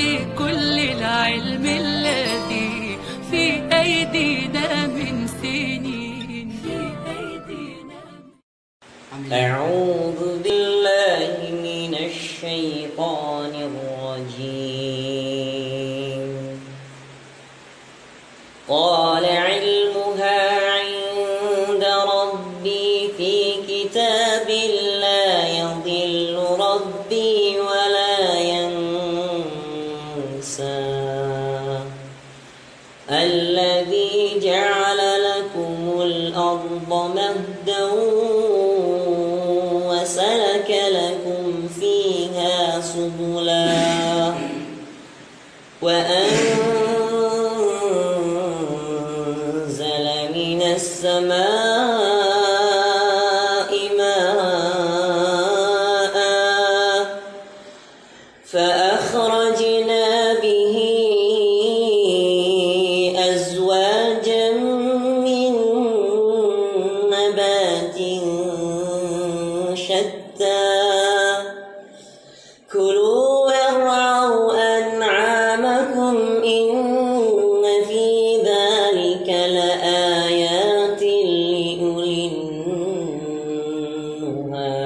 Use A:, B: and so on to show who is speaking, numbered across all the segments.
A: لكل العلم الذي في أيدينا من سنين. في أيدينا
B: أعوذ بالله من الشيطان الرجيم. قال علمها عند ربي في كتاب لا الأرض مهدا وسلك لكم فيها سبلا. وأنزل من السماء ماء شتى كلوا وارعوا أنعامكم إن في ذلك لآيات لأولي النهى.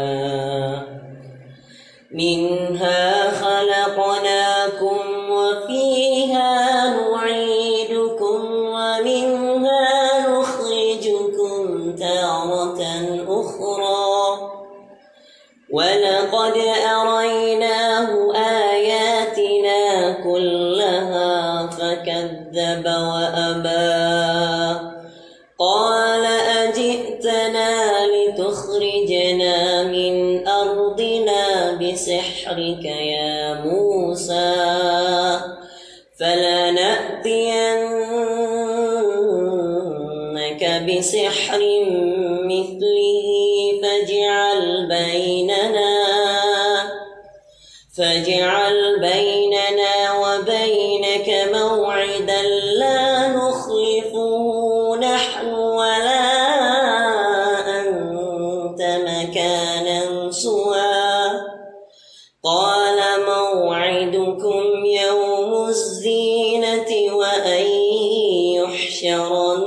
B: منها خلقناكم وفيها نعيدكم ومنها نخرجكم تارة أخرى. ولقد أريناه آياتنا كلها فكذب وأبى. قال أجئتنا لتخرجنا من أرضنا بسحرك يا موسى فلنأتينك بسحر مثله فاجعل بيننا وبينك موعدا لا نخلفه نحن ولا أنت مكانا سوى. قال موعدكم يوم الزينة وأن يحشر